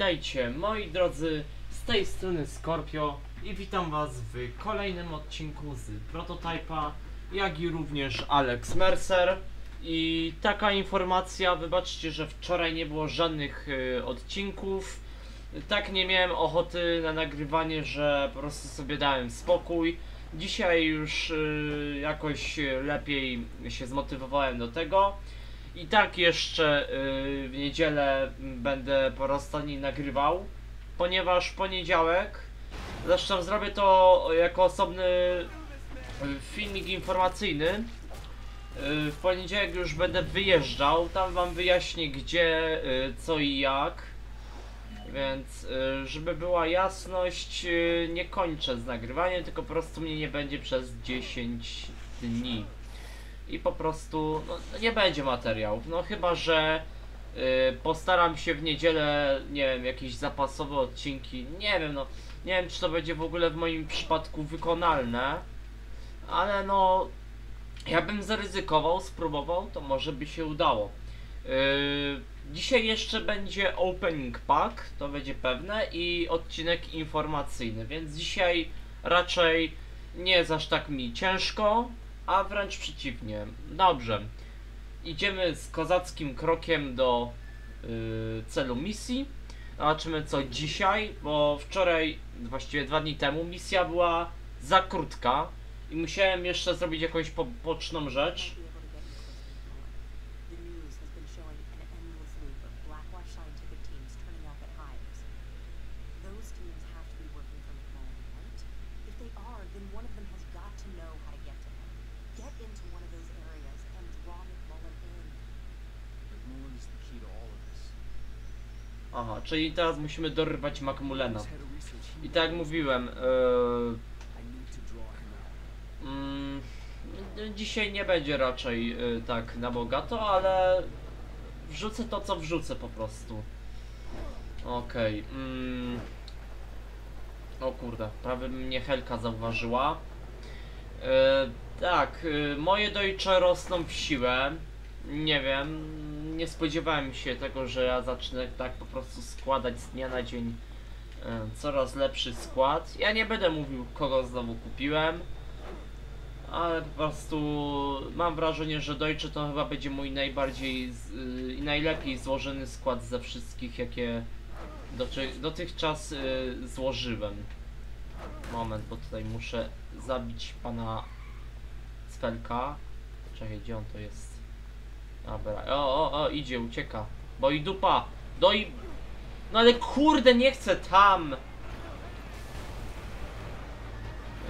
witajcie moi drodzy, z tej strony Scorpio i witam was w kolejnym odcinku z Prototypa, jak i również Alex Mercer. I taka informacja, wybaczcie, że wczoraj nie było żadnych y, odcinków. Tak nie miałem ochoty na nagrywanie, że po prostu sobie dałem spokój. Dzisiaj już y, jakoś lepiej się zmotywowałem do tego. I tak jeszcze y, w niedzielę będę po raz ostatni nagrywał, ponieważ poniedziałek, zresztą zrobię to jako osobny y, filmik informacyjny. Y, W poniedziałek już będę wyjeżdżał, tam wam wyjaśnię gdzie, co i jak. Więc żeby była jasność, nie kończę z nagrywaniem, tylko po prostu mnie nie będzie przez 10 dni i po prostu no, nie będzie materiałów. No chyba, że y, postaram się w niedzielę, nie wiem, jakieś zapasowe odcinki. Nie wiem, no nie wiem, czy to będzie w ogóle w moim przypadku wykonalne, ale no ja bym zaryzykował, spróbował, to może by się udało. Yy, dzisiaj jeszcze będzie opening pack, to będzie pewne, i odcinek informacyjny, więc dzisiaj raczej nie jest aż tak mi ciężko, a wręcz przeciwnie. Dobrze. Idziemy z kozackim krokiem do yy, celu misji. Zobaczymy co dzisiaj, bo wczoraj, właściwie dwa dni temu, misja była za krótka i musiałem jeszcze zrobić jakąś poboczną rzecz. Aha, czyli teraz musimy dorwać he I tak jak mówiłem, yy. Mm, dzisiaj nie będzie raczej y, tak na bogato, ale wrzucę to, co wrzucę po prostu. Okej. mm. O kurde, prawie mnie Helka zauważyła. Y, tak, y, moje dojcze rosną w siłę. Nie wiem, nie spodziewałem się tego, że ja zacznę tak po prostu składać z dnia na dzień y, coraz lepszy skład. Ja nie będę mówił, kogo znowu kupiłem ale po prostu mam wrażenie, że Deutsche to chyba będzie mój najbardziej y, i najlepiej złożony skład ze wszystkich, jakie dotychczas y, złożyłem. Moment, bo tutaj muszę zabić pana Sfelka. Czekaj, gdzie on to jest? Dobra, o, o, o, idzie, ucieka. Bo i dupa, do i... No ale kurde, nie chcę tam!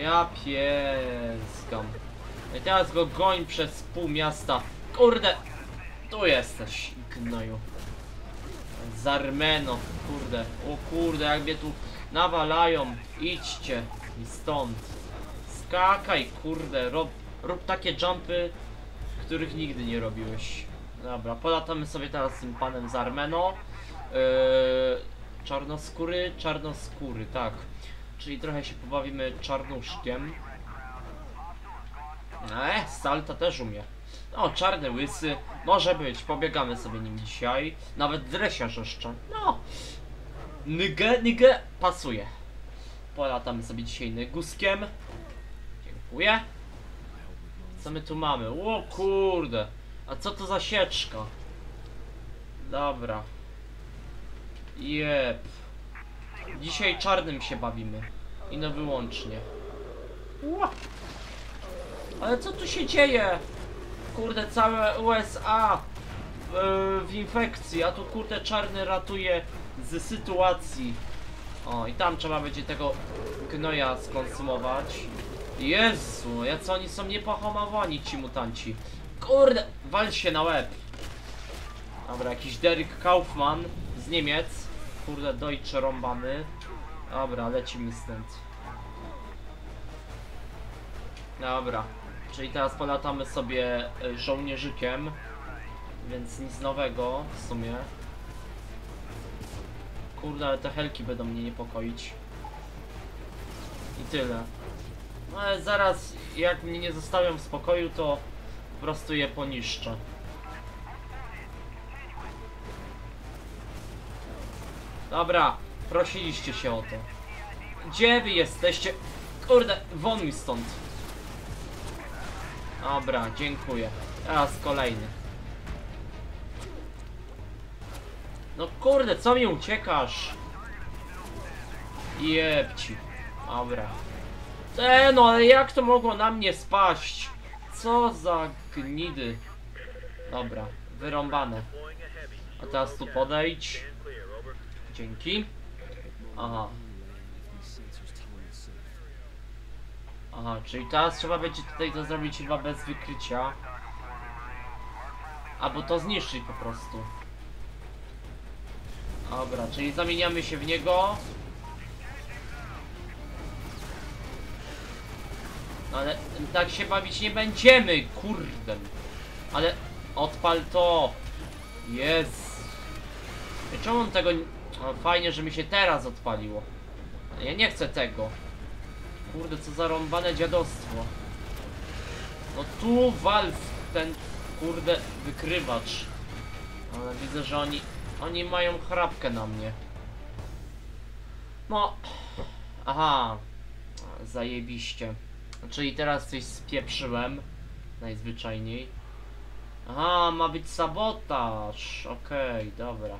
Ja pieskam. I teraz go goń przez pół miasta. Kurde! Tu jesteś, gnoju. Zarmeno, kurde. O kurde, jak mnie tu nawalają. Idźcie i stąd. Skakaj, kurde. Rob, rób takie jumpy, których nigdy nie robiłeś. Dobra, polatamy sobie teraz z tym panem Zarmeno. Yy, czarnoskóry, czarnoskóry, tak. Czyli trochę się pobawimy czarnuszkiem. E, salta też umie. O, czarny łysy. Może być, pobiegamy sobie nim dzisiaj. Nawet dresiarz jeszcze. No. Nygę, nygę, pasuje. Polatamy sobie dzisiaj nyguskiem. Dziękuję. Co my tu mamy? O kurde. A co to za sieczka? Dobra. Jep. Dzisiaj czarnym się bawimy. I no wyłącznie. Ła. Ale co tu się dzieje? Kurde, całe USA w, w infekcji, a tu kurde czarny ratuje z sytuacji. O, i tam trzeba będzie tego gnoja skonsumować. Jezu, jacy oni są niepohamowani ci mutanci. Kurde, wal się na łeb. Dobra, jakiś Derek Kaufman z Niemiec. Kurde, Deutsche rąbany. Dobra, lecimy stąd. Dobra, czyli teraz polatamy sobie e, żołnierzykiem, więc nic nowego w sumie. Kurde, ale te helki będą mnie niepokoić. I tyle. No ale zaraz, jak mnie nie zostawią w spokoju, to po prostu je poniszczę. Dobra, prosiliście się o to. Gdzie wy jesteście? Kurde, won mi stąd. Dobra, dziękuję. Teraz kolejny. No kurde, co mi uciekasz? Jebci. Dobra. E, no ale jak to mogło na mnie spaść? Co za gnidy. Dobra, wyrąbane. A teraz tu podejdź. Dzięki. Aha. Aha, czyli teraz trzeba będzie tutaj to zrobić chyba bez wykrycia. Albo to zniszczyć po prostu. Dobra, czyli zamieniamy się w niego. Ale tak się bawić nie będziemy, kurde. Ale odpal to. Jest. Czemu on tego... nie- O, fajnie, że mi się teraz odpaliło. Ja nie chcę tego. Kurde, co za rąbane dziadostwo. No tu wal ten, kurde, wykrywacz. Ale widzę, że oni, oni mają chrapkę na mnie. No, aha, zajebiście. Czyli teraz coś spieprzyłem, najzwyczajniej. Aha, ma być sabotaż. Okej, dobra.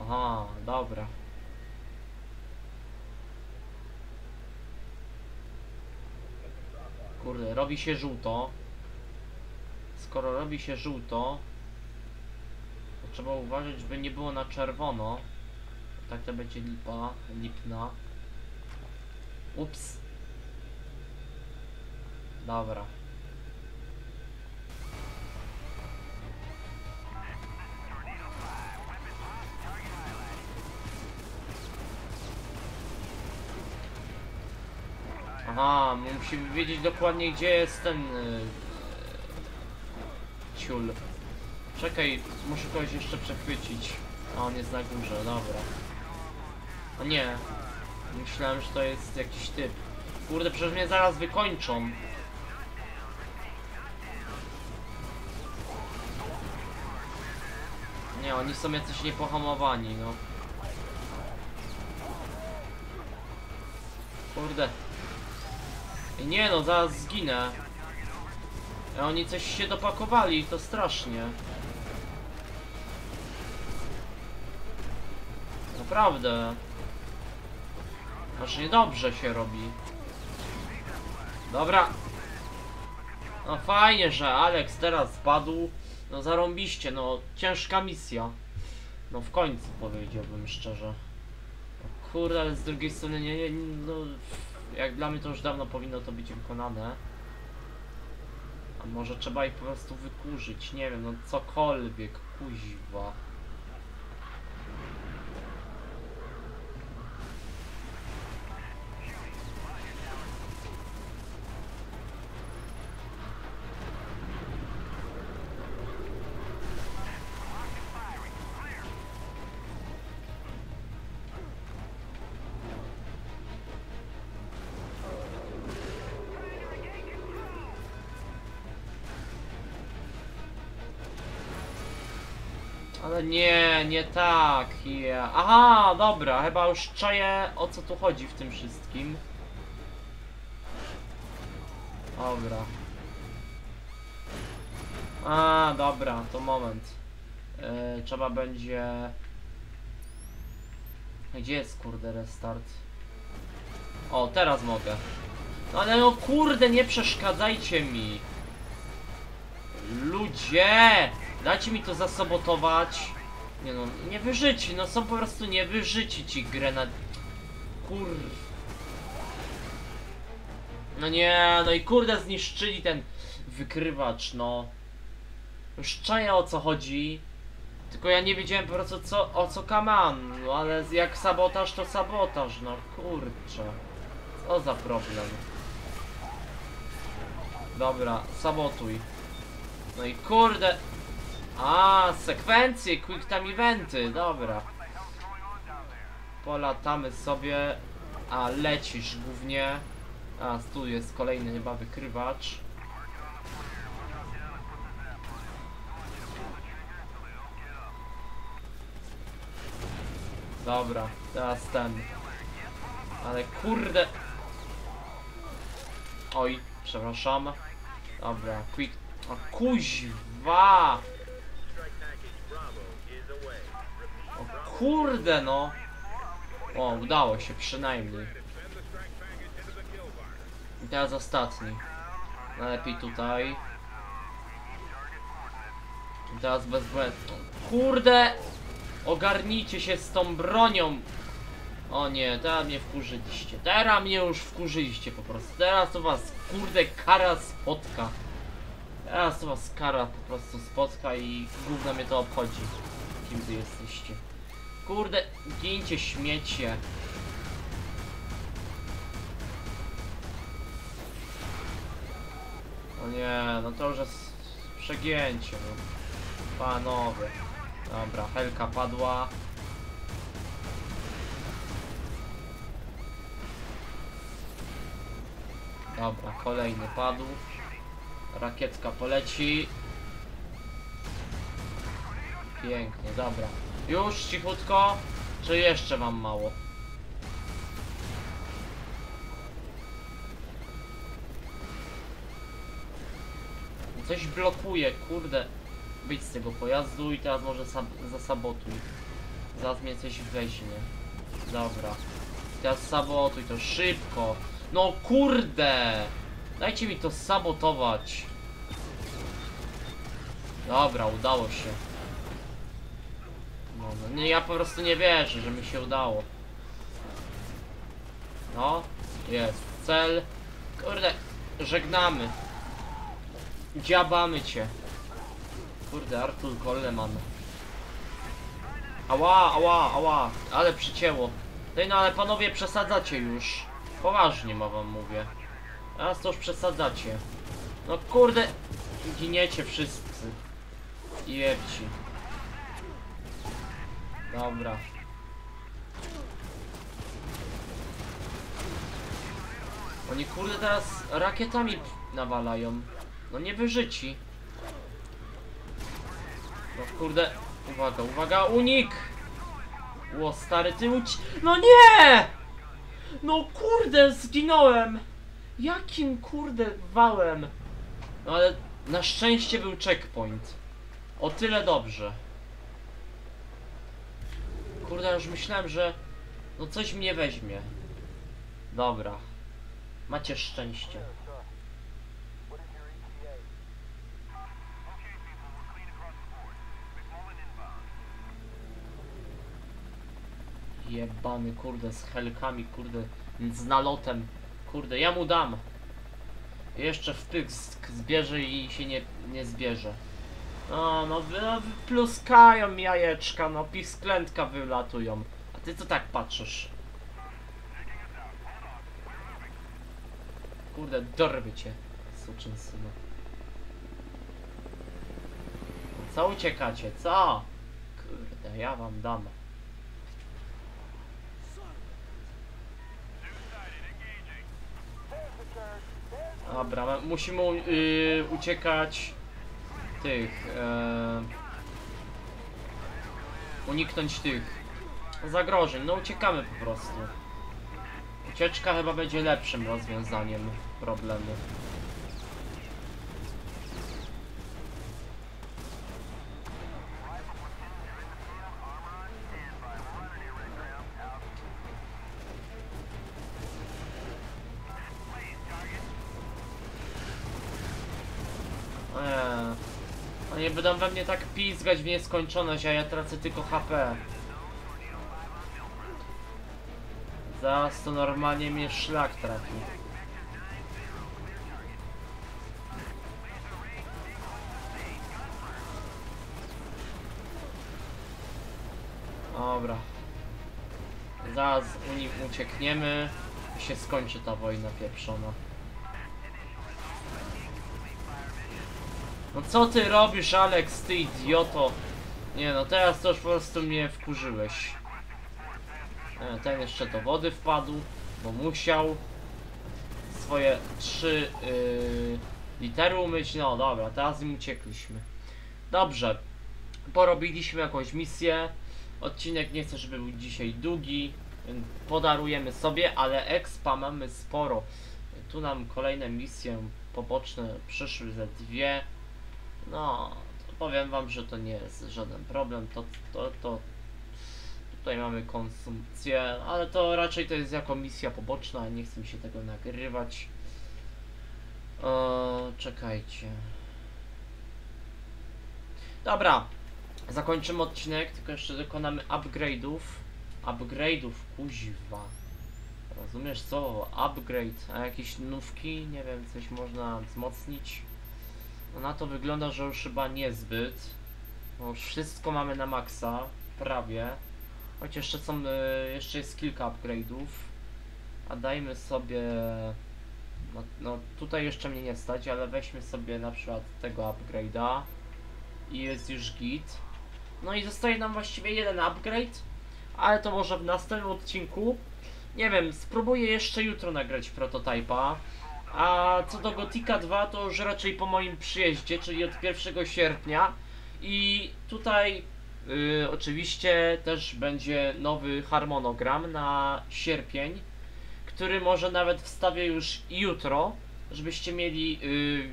Aha, dobra. Kurde, robi się żółto. Skoro robi się żółto, to trzeba uważać, żeby nie było na czerwono. Tak to będzie lipa, lipna. Ups. Dobra. Aha, my musimy wiedzieć dokładnie gdzie jest ten yy, ciul. Czekaj, muszę kogoś jeszcze przechwycić. A on jest na górze, dobra. A nie. Myślałem, że to jest jakiś typ. Kurde, przecież mnie zaraz wykończą. Nie, oni są jacyś niepohamowani, no. Kurde. Nie no, zaraz zginę. A oni coś się dopakowali, to strasznie. Naprawdę. Aż niedobrze się robi. Dobra. No fajnie, że Alex teraz spadł. No zarąbiście, no ciężka misja. No w końcu powiedziałbym szczerze. No, Kurde, ale z drugiej strony nie, nie no jak dla mnie to już dawno powinno to być wykonane. A może trzeba ich po prostu wykurzyć, nie wiem, no cokolwiek, kuźwa. Ale nie, nie tak. Yeah. Aha, dobra, chyba już czaję o co tu chodzi w tym wszystkim. Dobra. A, dobra, to moment. Yy, trzeba będzie... Gdzie jest kurde restart? O, teraz mogę. No ale no kurde, nie przeszkadzajcie mi. Ludzie! Dajcie mi to zasabotować. Nie no, nie wyżyci, no są po prostu niewyżyci ci grenad... Kur... No nie, no i kurde zniszczyli ten wykrywacz, no. Już czaję o co chodzi. Tylko ja nie wiedziałem po prostu co, o co kaman, no ale jak sabotaż to sabotaż, no kurczę. Co za problem. Dobra, sabotuj. No i kurde. A, sekwencje, quick time eventy, dobra. Polatamy sobie, a lecisz głównie. A, tu jest kolejny chyba wykrywacz. Dobra, teraz ten. Ale kurde... Oj, przepraszam. Dobra, quick... O kuźwa! Kurde no! O, udało się przynajmniej. I teraz ostatni. Najlepiej tutaj. I teraz bezbłędnie. Kurde! Ogarnijcie się z tą bronią! O nie, teraz mnie wkurzyliście. Teraz mnie już wkurzyliście po prostu. Teraz to was kurde kara spotka. Teraz to was kara po prostu spotka i gówno mnie to obchodzi. Kim wy jesteście. Kurde, gincie śmiecie. O nie, no to już jest przegięcie. No. Panowie. Dobra, Helka padła. Dobra, kolejny padł. Rakietka poleci. Pięknie, dobra. Już cichutko, czy jeszcze wam mało? Coś blokuje, kurde. Wyjdź z tego pojazdu i teraz może sab zasabotuj. Zaraz mnie coś weźmie. Dobra. Teraz sabotuj to szybko. No kurde! Dajcie mi to sabotować. Dobra, udało się. No, no nie, ja po prostu nie wierzę, że mi się udało. No, jest cel. Kurde, żegnamy. Dziabamy cię. Kurde, Artur Coleman. Ała, ała, ała, ale przycięło. No i no ale panowie przesadzacie już. Poważnie ma wam mówię. Teraz to już przesadzacie. No kurde, giniecie wszyscy. Jebci. Dobra. Oni kurde teraz rakietami nawalają. No nie wyżyci. No kurde. Uwaga, uwaga, unik! Ło, stary, ty. No nie! No kurde, zginąłem! Jakim kurde wałem? No ale na szczęście był checkpoint. O tyle dobrze. Kurde, już myślałem, że no coś mnie weźmie. Dobra. Macie szczęście. Jebany, kurde, z helkami, kurde, z nalotem. Kurde, ja mu dam. Jeszcze w pysk zbierze i się nie, nie zbierze. No, no, wy, no wy pluskają mi jajeczka, no, pisklętka wylatują. A ty co tak patrzysz? Kurde, dorwy cię, suczyn synu. Co uciekacie, co? Kurde, ja wam dam. Dobra, musimy yy, uciekać tych. E, uniknąć tych zagrożeń. No uciekamy po prostu. Ucieczka chyba będzie lepszym rozwiązaniem problemu. We mnie tak pizgać w nieskończoność, a ja tracę tylko HP. Zaraz to normalnie mnie szlak trafi. Dobra. Zaraz u nich uciekniemy i się skończy ta wojna pieprzona. No co ty robisz, Alex, ty idioto? Nie no, teraz to już po prostu mnie wkurzyłeś. E, Ten jeszcze do wody wpadł, bo musiał swoje trzy yy, litery umyć. No dobra, teraz im uciekliśmy. Dobrze, porobiliśmy jakąś misję. Odcinek nie chcę, żeby był dzisiaj długi. Podarujemy sobie, ale expa mamy sporo. Tu nam kolejne misje poboczne przyszły ze dwie. No, powiem wam, że to nie jest żaden problem. To, to, to tutaj mamy konsumpcję, ale to raczej to jest jako misja poboczna. Nie chcę mi się tego nagrywać. O, czekajcie. Dobra, zakończymy odcinek, tylko jeszcze dokonamy upgrade'ów. Upgrade'ów, kuźwa. Rozumiesz co? Upgrade, a jakieś nówki, nie wiem, coś można wzmocnić. No na to wygląda, że już chyba niezbyt. Bo już wszystko mamy na maksa, prawie. Choć jeszcze są, y, jeszcze jest kilka upgrade'ów. A dajmy sobie... No, no tutaj jeszcze mnie nie stać, ale weźmy sobie na przykład tego upgrade'a. I jest już git. No i zostaje nam właściwie jeden upgrade. Ale to może w następnym odcinku. Nie wiem, spróbuję jeszcze jutro nagrać prototypa. A co do Gotika 2 to już raczej po moim przyjeździe, czyli od 1 sierpnia. I tutaj y, oczywiście też będzie nowy harmonogram na sierpień, który może nawet wstawię już jutro, żebyście mieli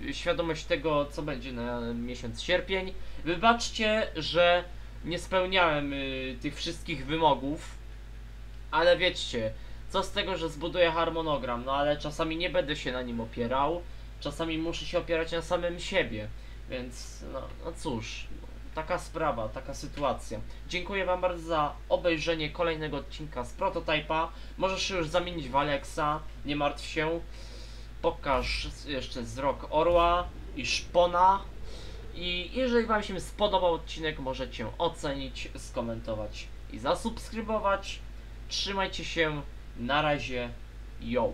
y, świadomość tego, co będzie na miesiąc sierpień. Wybaczcie, że nie spełniałem y, tych wszystkich wymogów, ale wiecie, co z tego, że zbuduję harmonogram, no ale czasami nie będę się na nim opierał, czasami muszę się opierać na samym siebie, więc no, no cóż, taka sprawa, taka sytuacja. Dziękuję wam bardzo za obejrzenie kolejnego odcinka z Prototypa. Możesz już zamienić w Alexa, nie martw się. Pokaż jeszcze wzrok orła i szpona. I jeżeli wam się spodobał odcinek, możecie ocenić, skomentować i zasubskrybować. Trzymajcie się, na razie, yo!